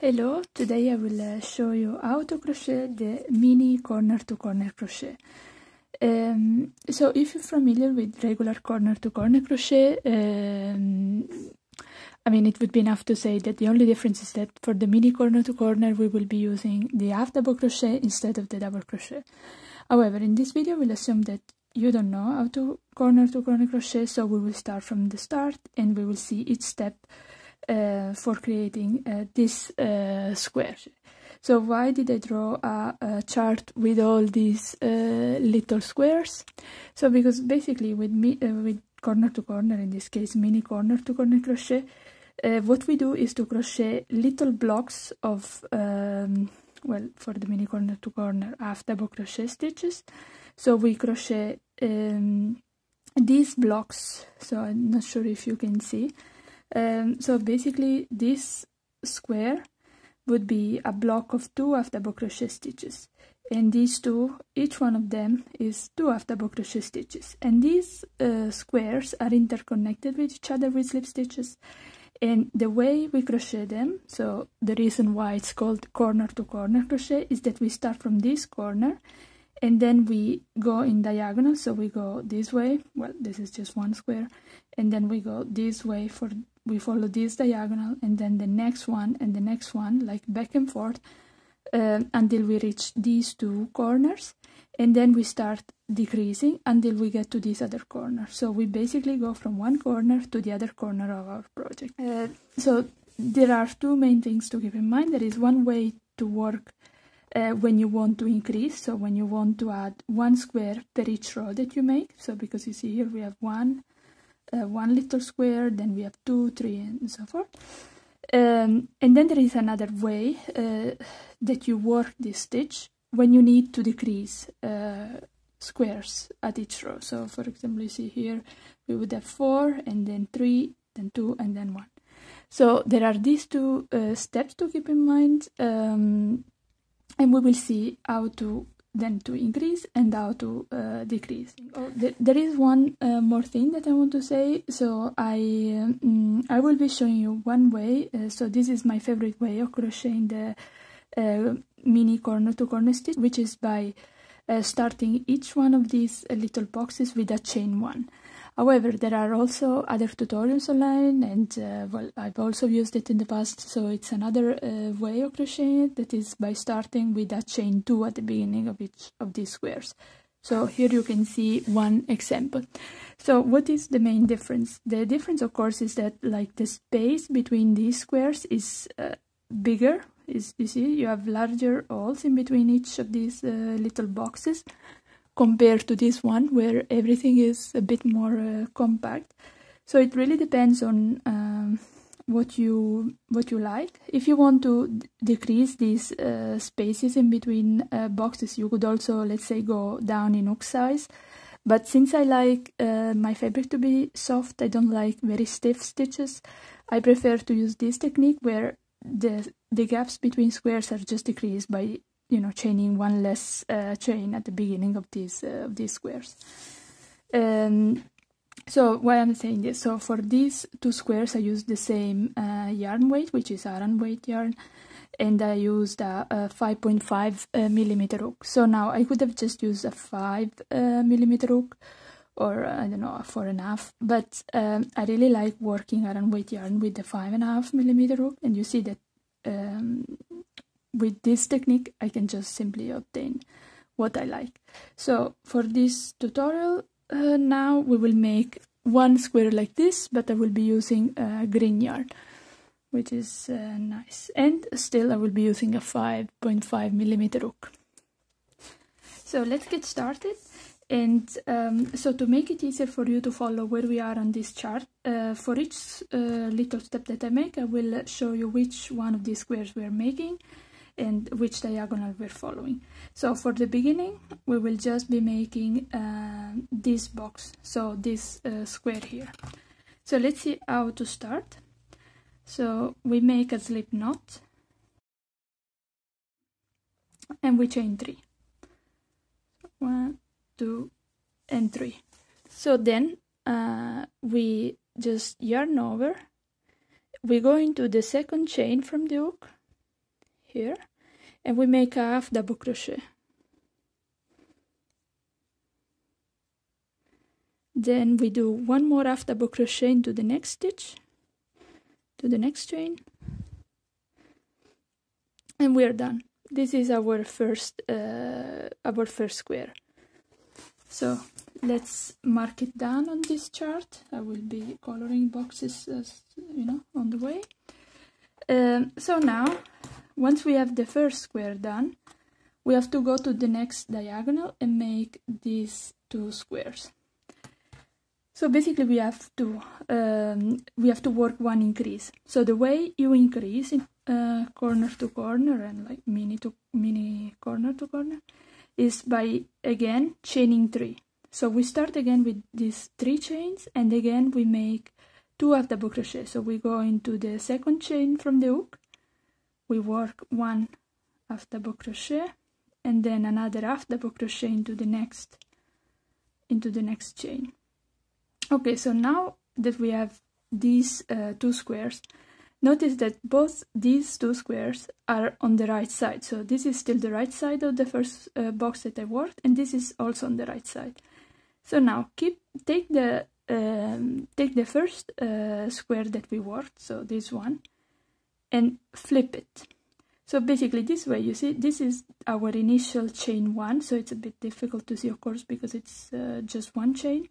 Hello, today I will uh, show you how to crochet the mini corner to corner crochet. Um, so if you're familiar with regular corner to corner crochet, um, I mean it would be enough to say that the only difference is that for the mini corner to corner we will be using the half double crochet instead of the double crochet. However, in this video we'll assume that you don't know how to corner to corner crochet, so we will start from the start and we will see each step for creating uh, this uh, square. So why did I draw a, a chart with all these uh, little squares? So because basically with me uh, with corner to corner, in this case mini corner to corner crochet, uh, what we do is to crochet little blocks of um, well for the mini corner to corner half double crochet stitches. So we crochet um, these blocks. So I'm not sure if you can see um, so basically this square would be a block of two half double crochet stitches. And these two each one of them is two half double crochet stitches. And these uh, squares are interconnected with each other with slip stitches. And the way we crochet them so the reason why it's called corner to corner crochet is that we start from this corner and then we go in diagonal. So we go this way well this is just one square and then we go this way for we follow this diagonal and then the next one and the next one like back and forth uh, until we reach these two corners. And then we start decreasing until we get to this other corner. So we basically go from one corner to the other corner of our project. Uh, so there are two main things to keep in mind. There is one way to work uh, when you want to increase. So when you want to add one square per each row that you make. So because you see here we have one uh, one little square then we have two three and so forth. Um, and then there is another way uh, that you work this stitch when you need to decrease uh, squares at each row. So for example you see here we would have four and then three then two and then one. So there are these two uh, steps to keep in mind um, and we will see how to then to increase and how to uh, decrease. Oh, th there is one uh, more thing that I want to say. So I um, I will be showing you one way. Uh, so this is my favorite way of crocheting the uh, mini corner to corner stitch, which is by uh, starting each one of these uh, little boxes with a chain one. However, there are also other tutorials online, and uh, well, I've also used it in the past. So it's another uh, way of crocheting that is by starting with a chain two at the beginning of each of these squares. So here you can see one example. So what is the main difference? The difference, of course, is that like the space between these squares is uh, bigger. Is you see you have larger holes in between each of these uh, little boxes compared to this one where everything is a bit more uh, compact. So it really depends on um, what you what you like. If you want to decrease these uh, spaces in between uh, boxes you could also let's say go down in hook size. But since I like uh, my fabric to be soft I don't like very stiff stitches I prefer to use this technique where the the gaps between squares are just decreased by you know chaining one less uh, chain at the beginning of these uh, of these squares um, so why I'm saying this so for these two squares I used the same uh, yarn weight which is Aran weight yarn and I used a, a 5.5 uh, millimeter hook so now I could have just used a 5 uh, millimeter hook or I don't know, a four and a half. But um, I really like working Aran weight yarn with the five and a half millimeter hook, and you see that um, with this technique I can just simply obtain what I like. So for this tutorial uh, now we will make one square like this but I will be using uh, green yarn which is uh, nice and still I will be using a 5.5 millimeter hook. So let's get started and um, so to make it easier for you to follow where we are on this chart uh, for each uh, little step that I make I will show you which one of these squares we are making and which diagonal we're following. So for the beginning, we will just be making uh, this box, so this uh, square here. So let's see how to start. So we make a slip knot and we chain three. One, two, and three. So then uh, we just yarn over. We go into the second chain from the hook here and we make a half double crochet. Then we do one more half double crochet into the next stitch to the next chain and we are done. This is our first uh, our first square. So let's mark it down on this chart. I will be coloring boxes as you know on the way. Um, so now once we have the first square done we have to go to the next diagonal and make these two squares. So basically we have to um, we have to work one increase. So the way you increase in uh, corner to corner and like mini to mini corner to corner is by again chaining three so we start again with these three chains and again we make two half double crochet. So we go into the second chain from the hook we work one half double crochet and then another half double crochet into the next into the next chain. Okay so now that we have these uh, two squares notice that both these two squares are on the right side. So this is still the right side of the first uh, box that I worked and this is also on the right side. So now keep take the um, take the first uh, square that we worked, so this one, and flip it. So basically this way, you see, this is our initial chain one, so it's a bit difficult to see, of course, because it's uh, just one chain.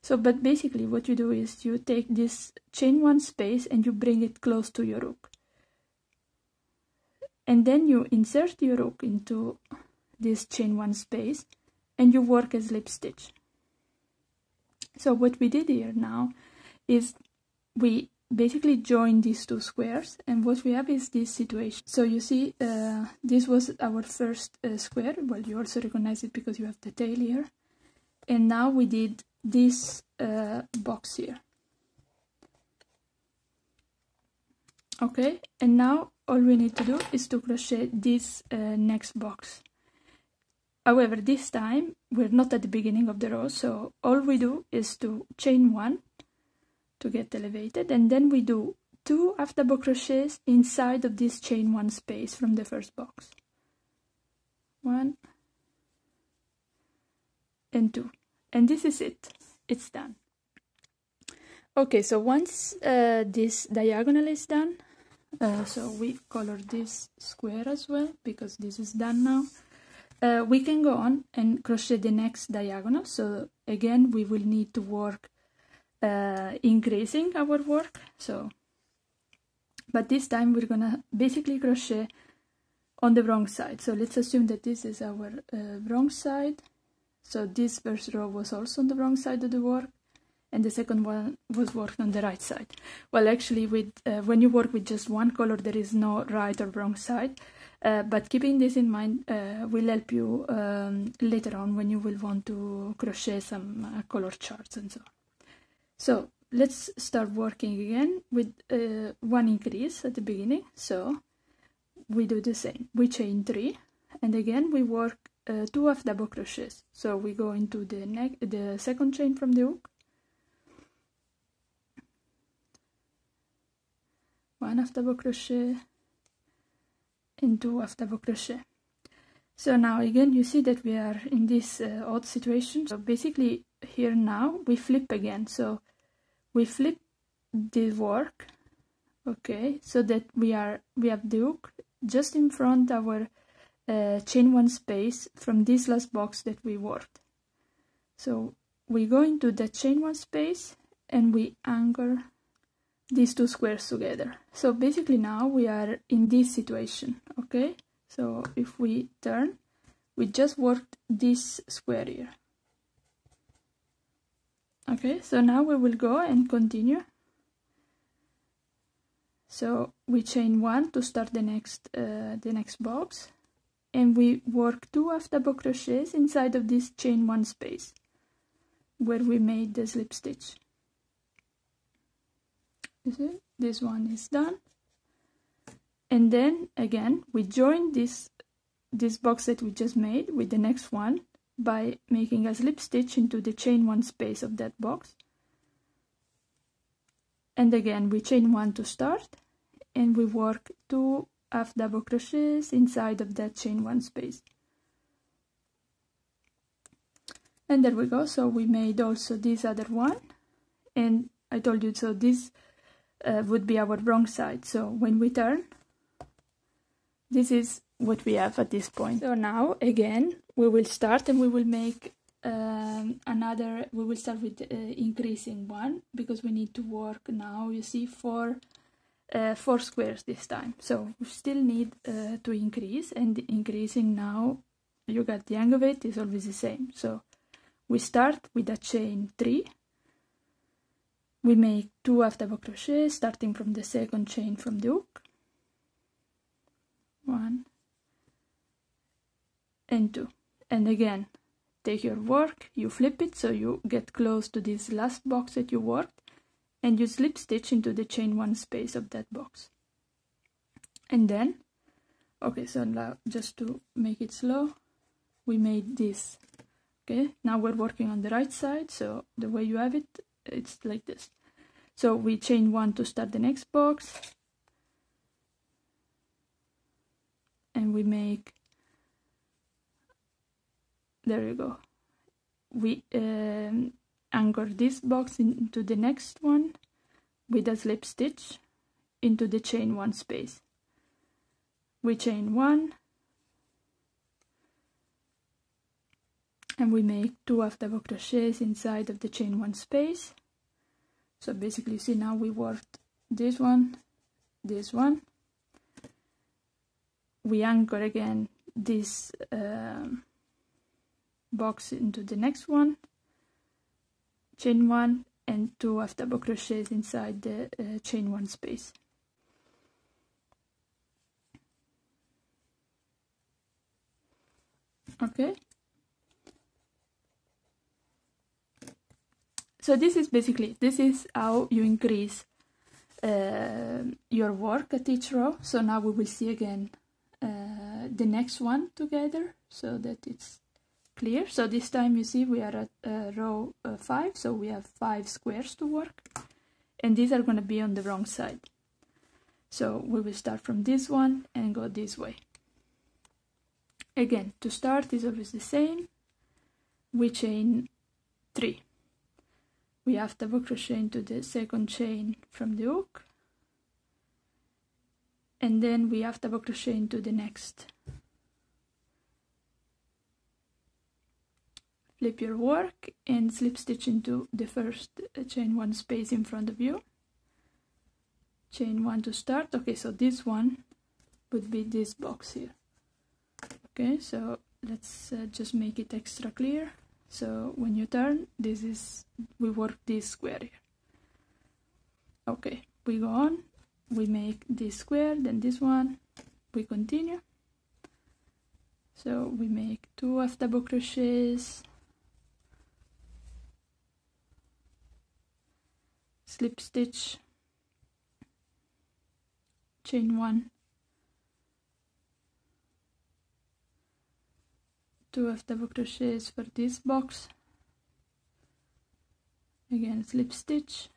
So, but basically what you do is you take this chain one space and you bring it close to your hook. And then you insert your hook into this chain one space and you work a slip stitch. So what we did here now is we basically join these two squares and what we have is this situation. So you see uh, this was our first uh, square, well you also recognize it because you have the tail here. And now we did this uh, box here. Okay, and now all we need to do is to crochet this uh, next box. However, this time we're not at the beginning of the row, so all we do is to chain one to get elevated, and then we do two half double crochets inside of this chain one space from the first box. One and two. And this is it. It's done. Okay, so once uh, this diagonal is done, uh, so we color this square as well because this is done now uh, we can go on and crochet the next diagonal so again we will need to work uh, increasing our work so but this time we're gonna basically crochet on the wrong side. So let's assume that this is our uh, wrong side. So this first row was also on the wrong side of the work and the second one was worked on the right side. Well actually with uh, when you work with just one color there is no right or wrong side. Uh, but keeping this in mind uh, will help you um, later on when you will want to crochet some uh, color charts and so on. So let's start working again with uh, one increase at the beginning. So we do the same. We chain three and again we work uh, two half double crochets. So we go into the neck, the second chain from the hook. One half double crochet into half double crochet so now again you see that we are in this uh, odd situation so basically here now we flip again so we flip the work okay so that we are we have the hook just in front our uh, chain one space from this last box that we worked so we go into the chain one space and we anchor these two squares together. So basically now we are in this situation, okay? So if we turn, we just worked this square here. Okay, so now we will go and continue. So we chain one to start the next uh, the next box, and we work two half double crochets inside of this chain one space where we made the slip stitch. You see this one is done. And then again we join this this box that we just made with the next one by making a slip stitch into the chain one space of that box. And again we chain one to start and we work two half double crochets inside of that chain one space. And there we go. So we made also this other one. And I told you so this uh, would be our wrong side. So when we turn this is what we have at this point. So now again we will start and we will make um, another we will start with uh, increasing one because we need to work now you see four uh, four squares this time. So we still need uh, to increase and increasing now you got the hang of it is always the same. So we start with a chain 3 we make two half double crochet starting from the second chain from the hook one and two and again take your work you flip it so you get close to this last box that you worked and you slip stitch into the chain one space of that box. And then okay so now just to make it slow we made this okay? Now we're working on the right side so the way you have it it's like this. So we chain one to start the next box. And we make there you go. We um, anchor this box into the next one with a slip stitch into the chain one space. We chain one and we make two half double crochets inside of the chain one space. So basically see now we worked this one this one. We anchor again this um, box into the next one chain one and two half double crochets inside the uh, chain one space. Okay. So this is basically this is how you increase uh, your work at each row. So now we will see again uh, the next one together so that it's clear. So this time you see we are at uh, row uh, 5 so we have 5 squares to work. And these are going to be on the wrong side. So we will start from this one and go this way. Again to start is always the same. We chain 3 we have double crochet into the second chain from the hook. And then we have double crochet into the next flip your work and slip stitch into the first uh, chain one space in front of you. Chain one to start. Okay so this one would be this box here. Okay so let's uh, just make it extra clear. So when you turn this is we work this square here. Okay we go on. We make this square then this one. We continue. So we make two half double crochets slip stitch. Chain one. Two half double crochets for this box. Again slip stitch.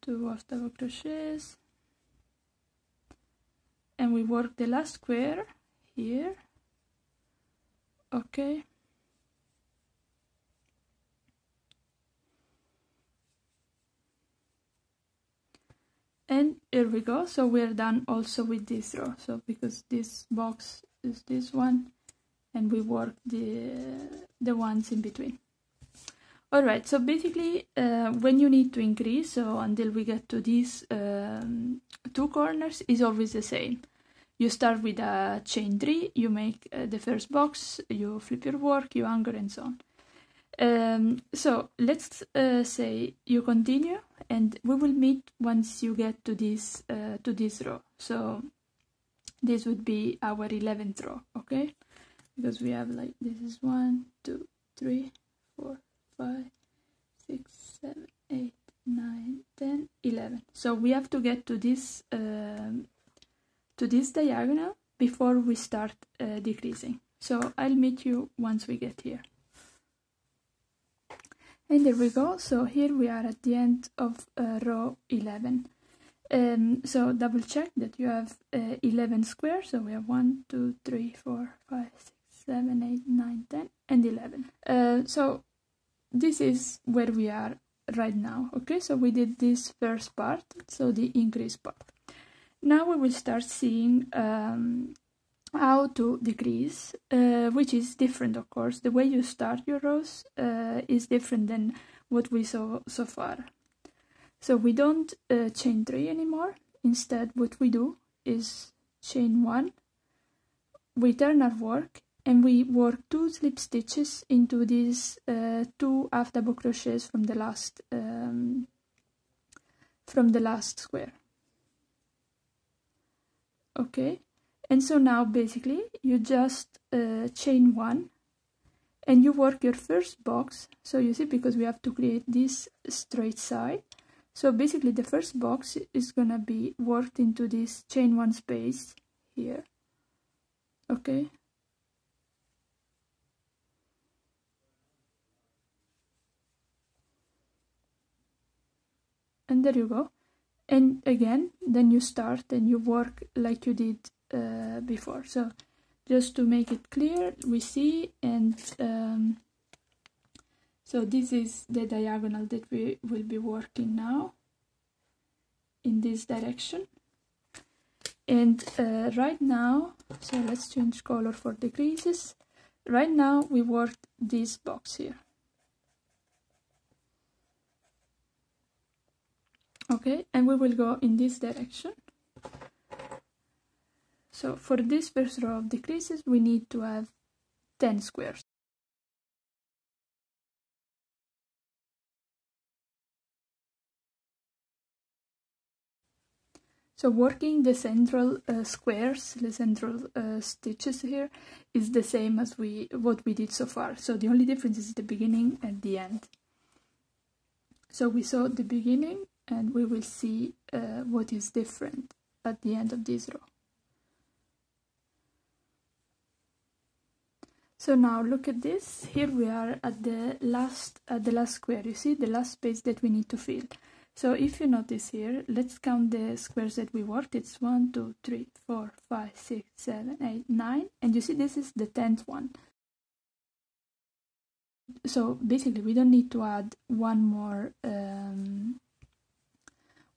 Two half double crochets and we work the last square here. Okay and here we go. So we're done also with this row. So because this box is this one and we work the the ones in between. All right. So basically uh, when you need to increase so until we get to these um, two corners is always the same. You start with a chain three you make uh, the first box you flip your work you anchor and so on um, so let's uh, say you continue and we will meet once you get to this uh, to this row. So this would be our 11th row okay? Because we have like this is one two three four five six seven eight nine ten eleven. So we have to get to this um, to this diagonal before we start uh, decreasing. So I'll meet you once we get here And there we go. So here we are at the end of uh, row 11. Um, so double check that you have uh, 11 squares. So we have 1, 2, 3, 4, 5, 6, 7, 8, 9, 10, and 11. Uh, so this is where we are right now. Okay, so we did this first part, so the increase part. Now we will start seeing um, how to decrease, uh, which is different, of course. The way you start your rows uh, is different than what we saw so far. So we don't uh, chain 3 anymore. Instead, what we do is chain 1, we turn our work, and we work two slip stitches into these uh, two half double crochets from the last um, from the last square. Okay, and so now basically you just uh, chain one and you work your first box. So you see because we have to create this straight side. So basically the first box is gonna be worked into this chain one space here. Okay? And there you go. And again then you start and you work like you did uh, before. So just to make it clear we see and um, so this is the diagonal that we will be working now in this direction. And uh, right now so let's change color for the creases right now we work this box here. Okay and we will go in this direction so for this first row of decreases, we need to have 10 squares. So working the central uh, squares, the central uh, stitches here, is the same as we what we did so far. So the only difference is the beginning and the end. So we saw the beginning and we will see uh, what is different at the end of this row. So now look at this. Here we are at the last at the last square. You see the last space that we need to fill. So if you notice here, let's count the squares that we worked. It's 1, 2, 3, 4, 5, 6, 7, 8, 9. And you see this is the 10th one. So basically we don't need to add one more um,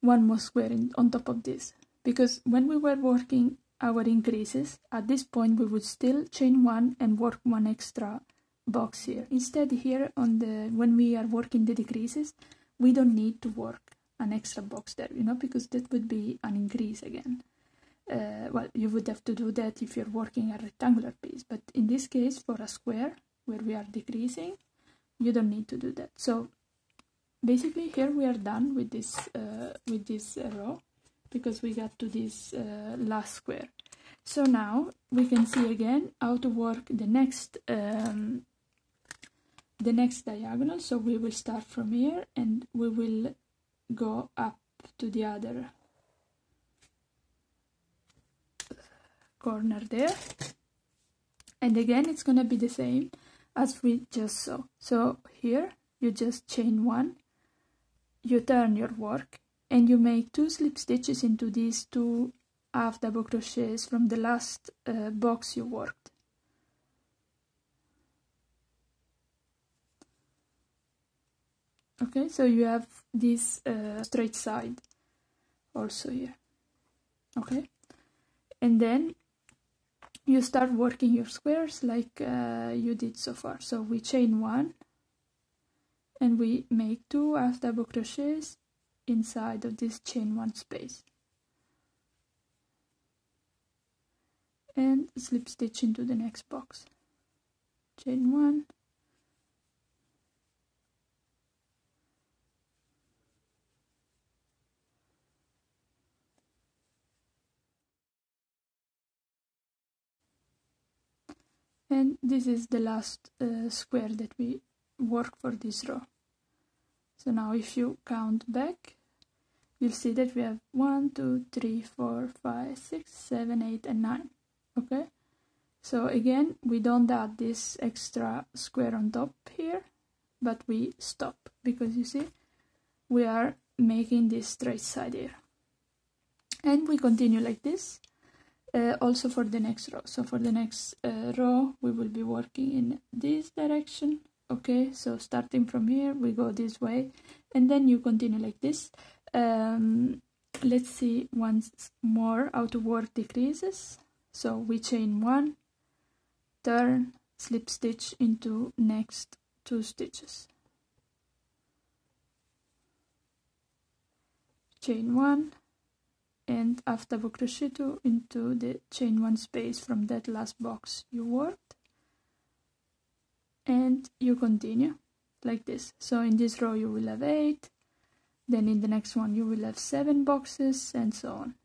one more square in, on top of this. Because when we were working our increases, at this point we would still chain one and work one extra box here. Instead here on the when we are working the decreases, we don't need to work an extra box there, you know, because that would be an increase again. Uh, well, you would have to do that if you're working a rectangular piece, but in this case, for a square where we are decreasing, you don't need to do that. So basically, here we are done with this uh, with this row because we got to this uh, last square. So now we can see again how to work the next um, the next diagonal. So we will start from here and we will go up to the other corner there. And again, it's gonna be the same as we just saw. So here you just chain one, you turn your work and you make two slip stitches into these two half double crochets from the last uh, box you worked. Okay so you have this uh, straight side also here. Okay. And then you start working your squares like uh, you did so far. So we chain one and we make two half double crochets inside of this chain one space. And slip stitch into the next box. Chain one. And this is the last uh, square that we work for this row so now if you count back, you'll see that we have 1, 2, 3, 4, 5, 6, 7, 8, and 9. Okay? So again, we don't add this extra square on top here. but we stop because you see we are making this straight side here and we continue like this uh, also for the next row so for the next uh, row we will be working in this direction okay so starting from here we go this way and then you continue like this. Um, let's see once more how to work decreases. So we chain one turn slip stitch into next two stitches. Chain one and after crochet two into the chain one space from that last box you worked and you continue like this. So in this row you will have eight. Then in the next one you will have seven boxes and so on.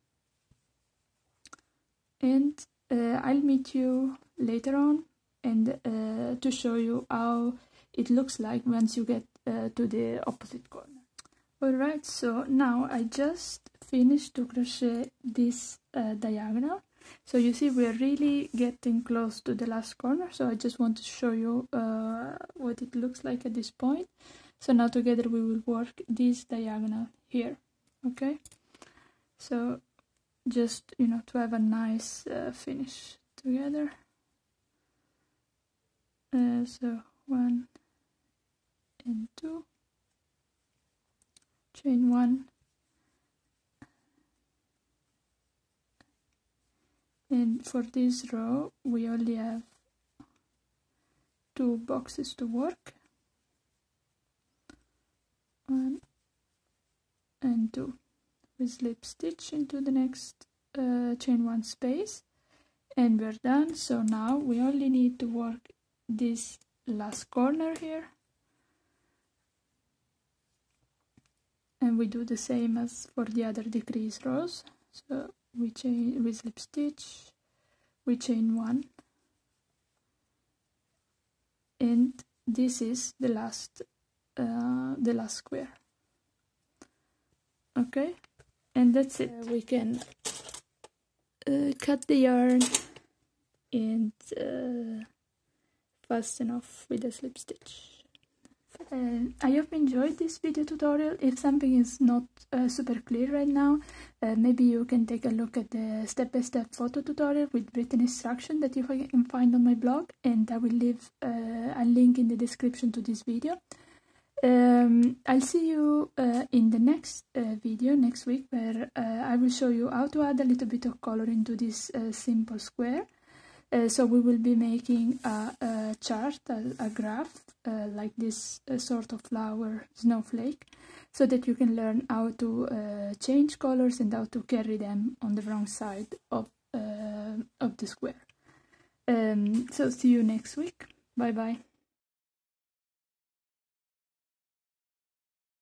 And uh, I'll meet you later on and uh, to show you how it looks like once you get uh, to the opposite corner. Alright so now I just finished to crochet this uh, diagonal so you see we're really getting close to the last corner so I just want to show you uh, what it looks like at this point. So now together we will work this diagonal here okay? So just you know to have a nice uh, finish together. Uh, so one and two. Chain one and for this row we only have two boxes to work. One and two. We slip stitch into the next uh, chain one space. And we're done. So now we only need to work this last corner here. And we do the same as for the other decrease rows. So we chain we slip stitch we chain one. And this is the last uh, the last square. Okay? And that's it. Uh, we can uh, cut the yarn and uh, fasten off with a slip stitch uh, I hope you enjoyed this video tutorial. If something is not uh, super clear right now, uh, maybe you can take a look at the step-by-step -step photo tutorial with written instruction that you can find on my blog and I will leave uh, a link in the description to this video. Um, I'll see you uh, in the next uh, video next week where I will show you how to add a little bit of color into this simple square. Uh, so we will be making a, a chart, a, a graph, uh, like this uh, sort of flower snowflake, so that you can learn how to uh, change colors and how to carry them on the wrong side of, uh, of the square. Um, so see you next week. Bye bye.